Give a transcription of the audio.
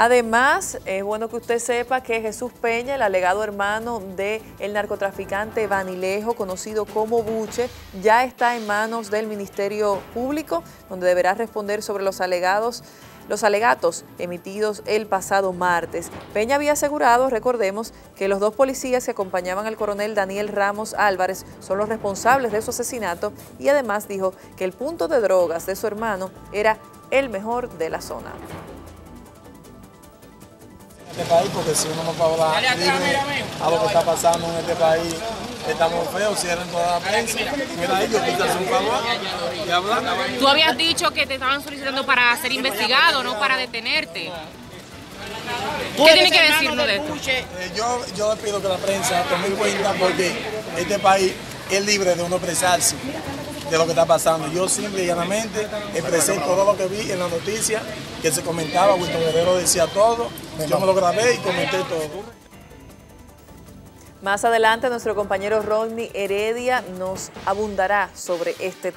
Además, es bueno que usted sepa que Jesús Peña, el alegado hermano del el narcotraficante Vanilejo, conocido como Buche, ya está en manos del Ministerio Público, donde deberá responder sobre los alegatos emitidos el pasado martes. Peña había asegurado, recordemos, que los dos policías que acompañaban al coronel Daniel Ramos Álvarez son los responsables de su asesinato y además dijo que el punto de drogas de su hermano era el mejor de la zona este país, porque si uno no puede hablar libre a lo que está pasando en este país, estamos feos, cierran toda la prensa. Mira, ellos quitarse un favor y hablar. Tú habías dicho que te estaban solicitando para ser investigado, no para detenerte. ¿Qué tiene que decirnos de esto? Eh, yo, yo le pido que la prensa tome en cuenta porque este país es libre de uno expresarse de lo que está pasando. Yo simple y llanamente expresé todo lo que vi en la noticia, que se comentaba, Wilton Guerrero decía todo, yo me lo grabé y comenté todo. Más adelante nuestro compañero Rodney Heredia nos abundará sobre este tema.